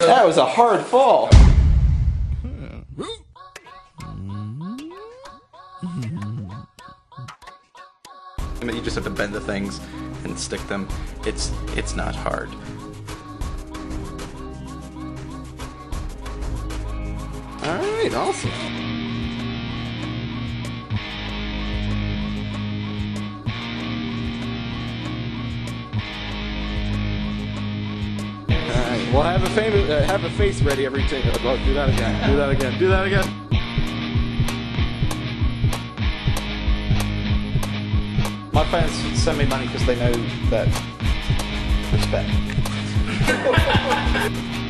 That was a hard fall. I mean, you just have to bend the things and stick them. It's it's not hard. All right, awesome. Well have a famous, uh, have a face ready every time. Oh, do that again. Do that again. Do that again. My fans send me money because they know that respect.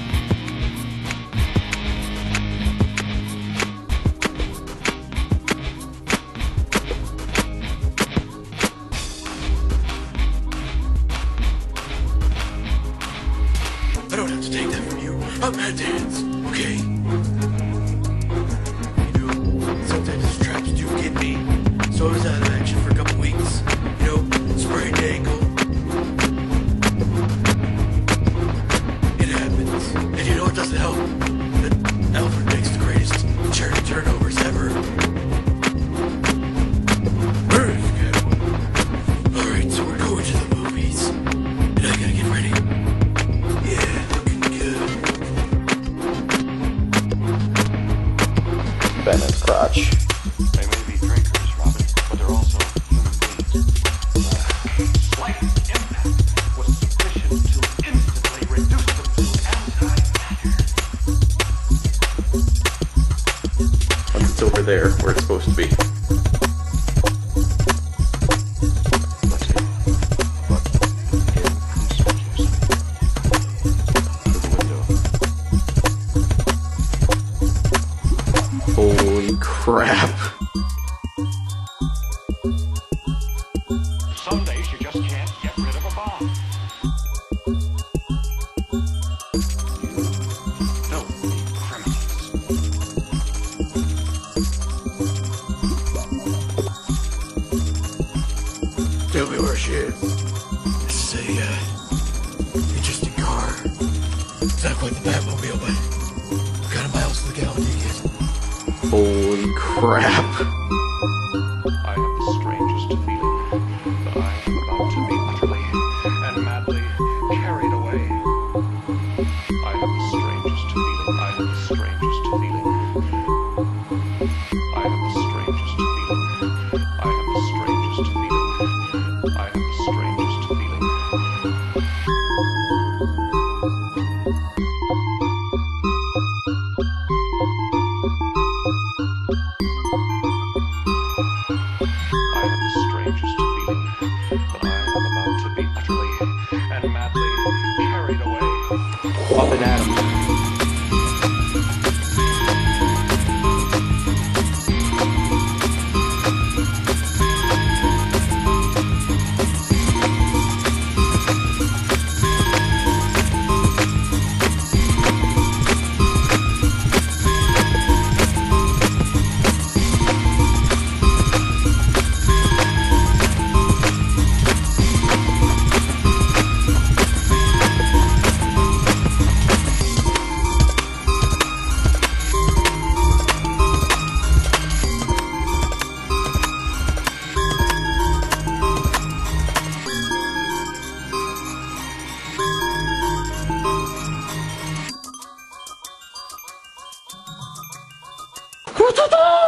from you. Dance, okay? Bennett's crotch. They may be drinkers, Robin, but they're also human beings. Slight impact was sufficient to instantly reduce them to antimatter. It's over there, where it's supposed to be. Crap. Some days you just can't get rid of a bomb. You criminals. Tell me where she is. This is a, uh, interesting car. It's not quite the Batmobile, but kind of miles to the gallon you get? Holy crap. Oh!